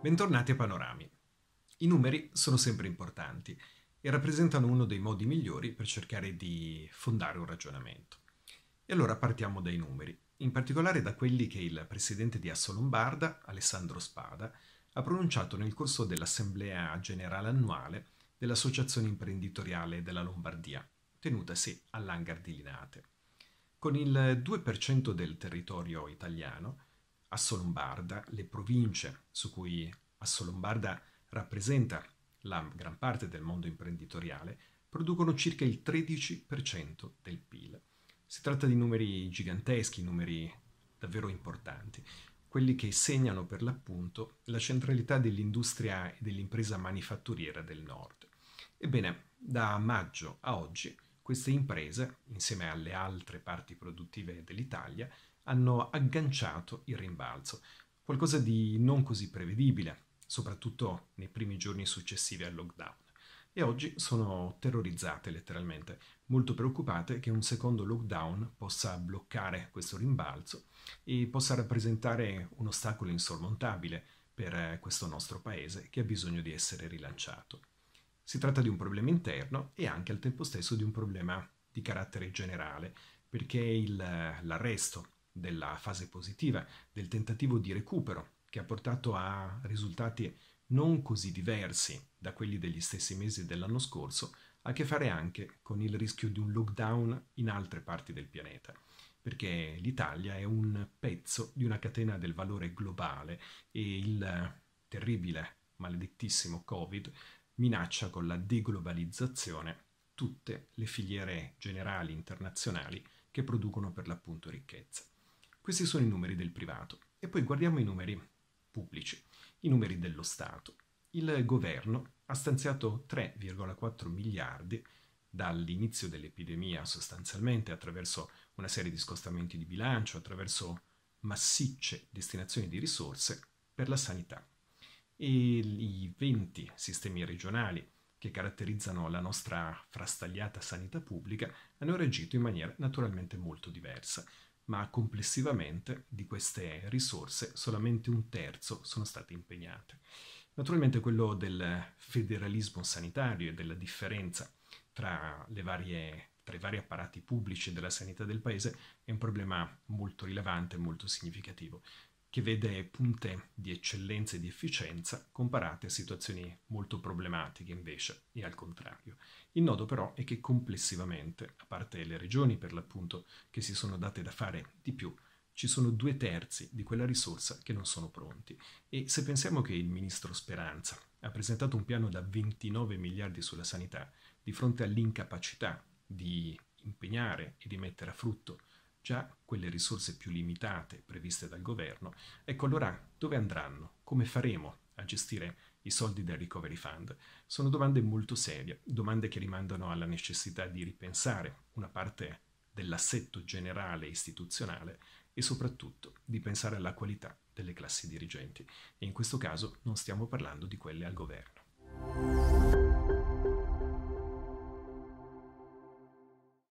Bentornati a Panorami. I numeri sono sempre importanti e rappresentano uno dei modi migliori per cercare di fondare un ragionamento. E allora partiamo dai numeri, in particolare da quelli che il presidente di Assolombarda, Alessandro Spada, ha pronunciato nel corso dell'Assemblea Generale Annuale dell'Associazione Imprenditoriale della Lombardia, tenutasi all'Hangar di Linate. Con il 2% del territorio italiano, Assolombarda, le province su cui Assolombarda rappresenta la gran parte del mondo imprenditoriale, producono circa il 13% del PIL. Si tratta di numeri giganteschi, numeri davvero importanti, quelli che segnano per l'appunto la centralità dell'industria e dell'impresa manifatturiera del nord. Ebbene, da maggio a oggi queste imprese, insieme alle altre parti produttive dell'Italia, hanno agganciato il rimbalzo, qualcosa di non così prevedibile, soprattutto nei primi giorni successivi al lockdown. E oggi sono terrorizzate letteralmente, molto preoccupate che un secondo lockdown possa bloccare questo rimbalzo e possa rappresentare un ostacolo insormontabile per questo nostro paese che ha bisogno di essere rilanciato. Si tratta di un problema interno e anche al tempo stesso di un problema di carattere generale, perché il, l'arresto della fase positiva, del tentativo di recupero, che ha portato a risultati non così diversi da quelli degli stessi mesi dell'anno scorso, ha a che fare anche con il rischio di un lockdown in altre parti del pianeta, perché l'Italia è un pezzo di una catena del valore globale e il terribile, maledettissimo Covid minaccia con la deglobalizzazione tutte le filiere generali internazionali che producono per l'appunto ricchezza. Questi sono i numeri del privato. E poi guardiamo i numeri pubblici, i numeri dello Stato. Il governo ha stanziato 3,4 miliardi dall'inizio dell'epidemia sostanzialmente attraverso una serie di scostamenti di bilancio, attraverso massicce destinazioni di risorse per la sanità. E i 20 sistemi regionali che caratterizzano la nostra frastagliata sanità pubblica hanno reagito in maniera naturalmente molto diversa ma complessivamente di queste risorse solamente un terzo sono state impegnate. Naturalmente quello del federalismo sanitario e della differenza tra, varie, tra i vari apparati pubblici della sanità del paese è un problema molto rilevante e molto significativo che vede punte di eccellenza e di efficienza comparate a situazioni molto problematiche invece e al contrario. Il nodo però è che complessivamente, a parte le regioni per l'appunto che si sono date da fare di più, ci sono due terzi di quella risorsa che non sono pronti. E se pensiamo che il ministro Speranza ha presentato un piano da 29 miliardi sulla sanità, di fronte all'incapacità di impegnare e di mettere a frutto già quelle risorse più limitate previste dal governo, ecco allora dove andranno? Come faremo a gestire i soldi del Recovery Fund? Sono domande molto serie, domande che rimandano alla necessità di ripensare una parte dell'assetto generale istituzionale e soprattutto di pensare alla qualità delle classi dirigenti. E in questo caso non stiamo parlando di quelle al governo.